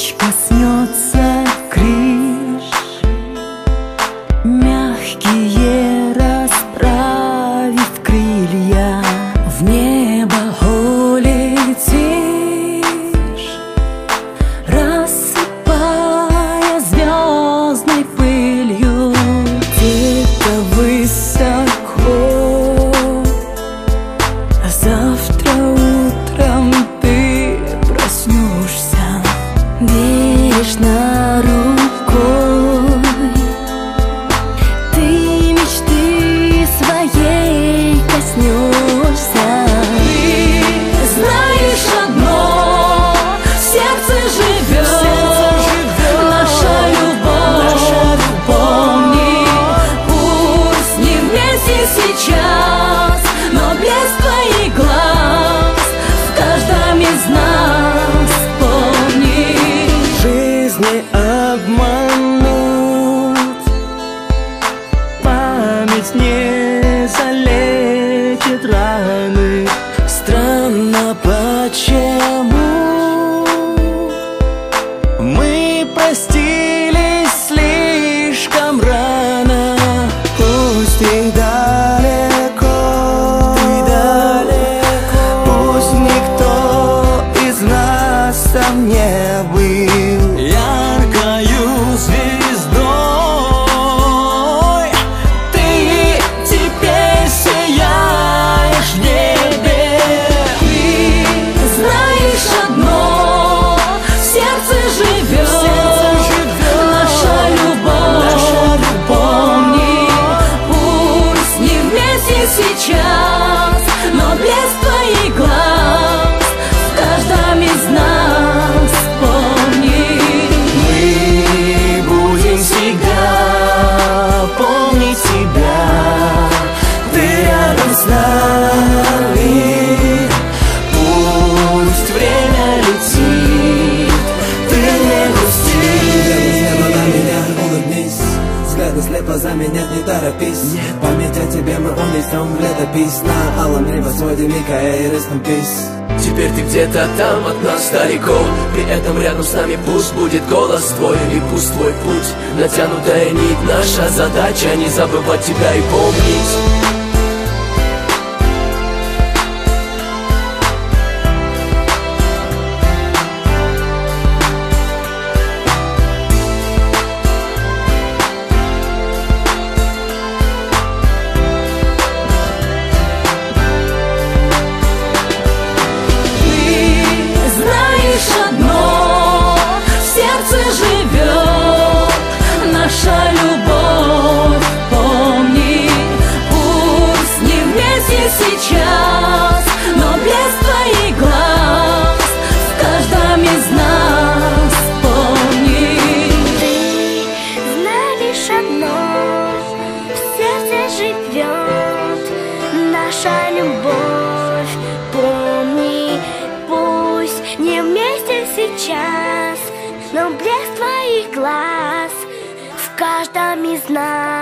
ночь коснется крик. Обмануть. Память не залечит раны. Странно, почему Мы простились слишком рано. Пусть и далеко Ты далеко. Пусть никто из нас там не не торопись Память о тебе мы унесем в летопись. На алом небосводе Микаэль распись Теперь ты где-то там от нас далеко. При этом рядом с нами пусть будет голос твой И пусть твой путь. Натянутая нить Наша задача не забывать тебя и помнить наша любовь. Помни, пусть не вместе сейчас, но блеск твоих глаз в каждом из нас.